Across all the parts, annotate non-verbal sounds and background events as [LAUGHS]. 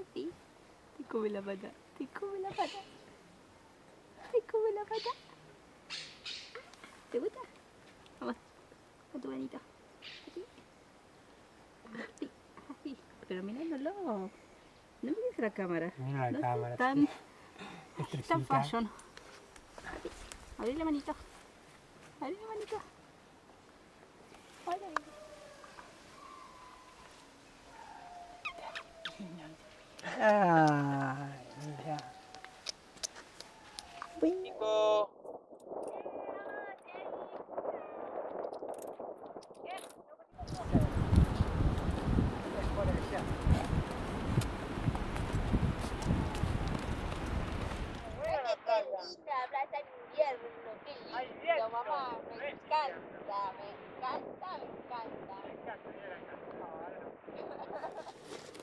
Te come la pata. Te come la pata. Te come la pata. ¿Te gusta? Vamos. Con tu manito. Así. Así. Así. Pero mirándolo. No mires a la cámara. Mira la no cámara, tan, tan fashion. Así. Abrí la manito. Abrí la manito. Plaza Invierno, qué lindo, mamá, me encanta, me encanta, me encanta. [LAUGHS]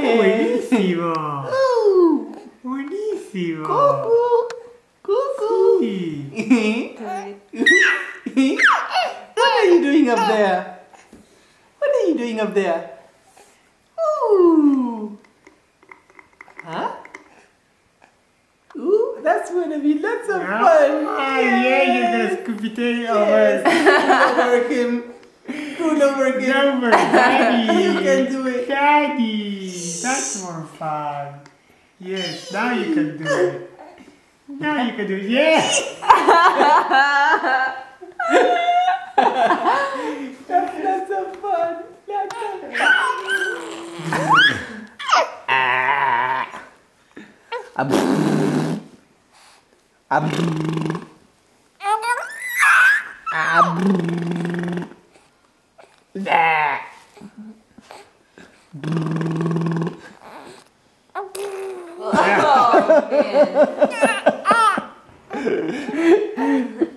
Buenísimo. Buenísimo. Cuckoo. Sí. what are you doing up there? What are you doing up there? Gonna be lots of fun. Ah, yeah, you're gonna scoop it over. Over him. Cool over him. Over, Daddy. [LAUGHS] You can do it. Daddy, that's more fun. Yes, now you can do it. Now you can do it. Yes. [LAUGHS] That's lots of fun. Lots of fun. [LAUGHS] Abr. Abr. Dah.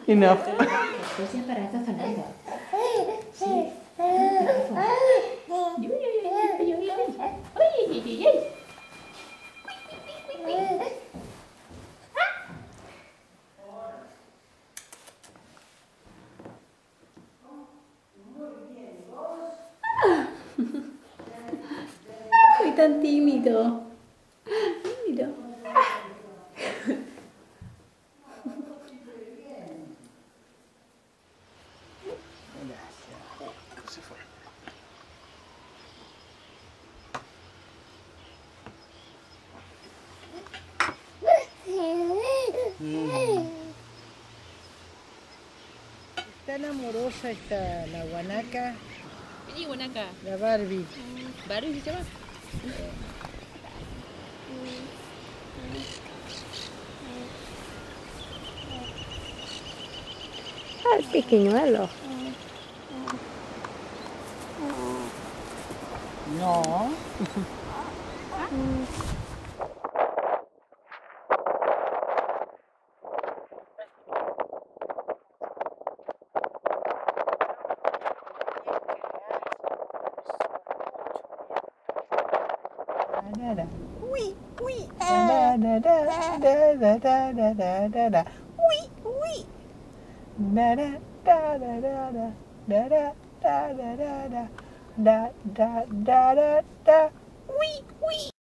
Enough. Tan tímido. Tímido. Tan amorosa esta la guanaca, Vení, Guanaca. la Barbie. ¿Barbie se llama? Ah, el pequeñuelo. No. [LAUGHS] Da, da. Uy, uy. Da, da, da, da, da, da, da, da, da, da. Uy, uy. Da, da, da, da, da, da. Da, da, da, da, da, da. Da, da, da, da, da. Uy,